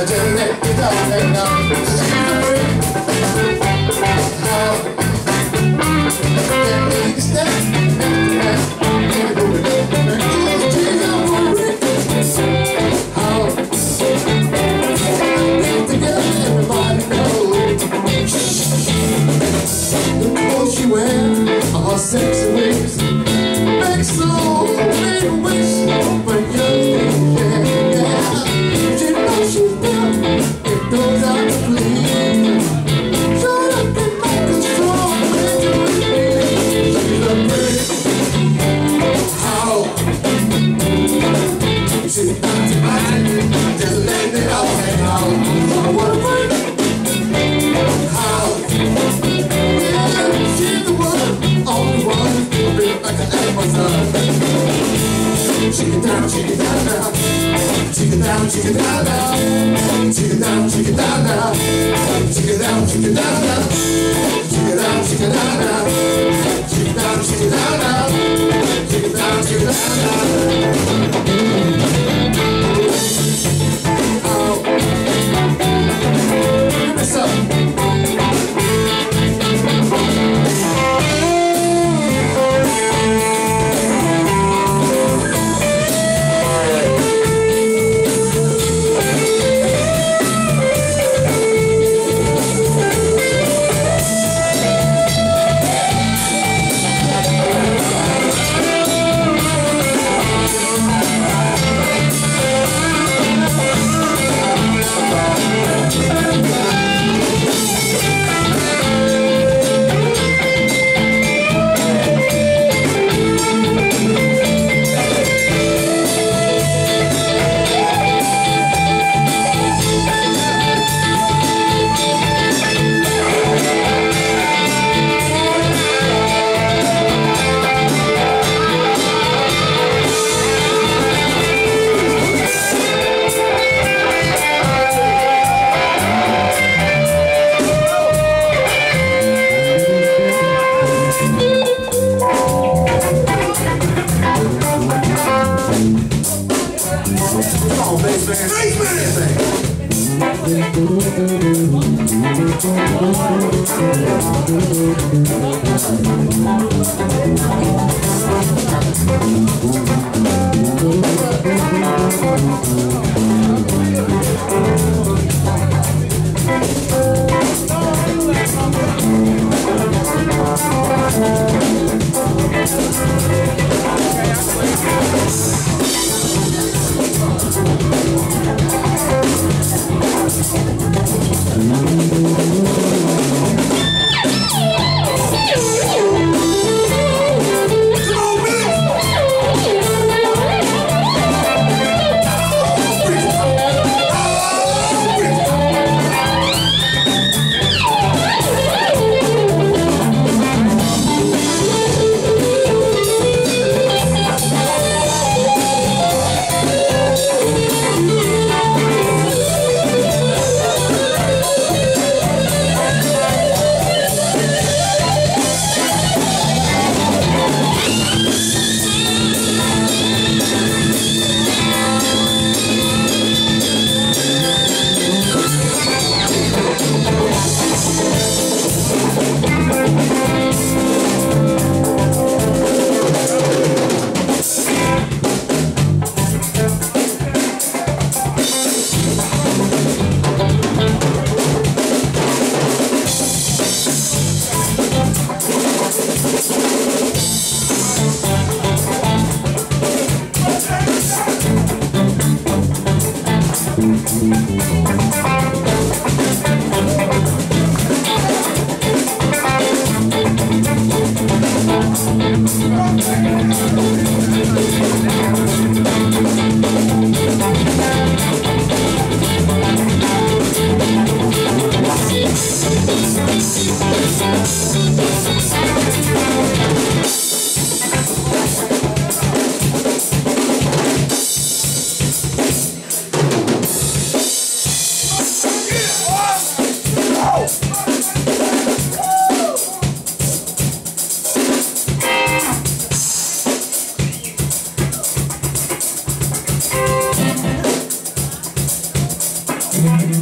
I didn't let you. down enough chicka da da, chicka down, chicka Take it chicka down, chicka down da. Oh,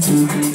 Mm-hmm.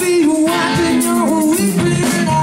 see you wiping your weeping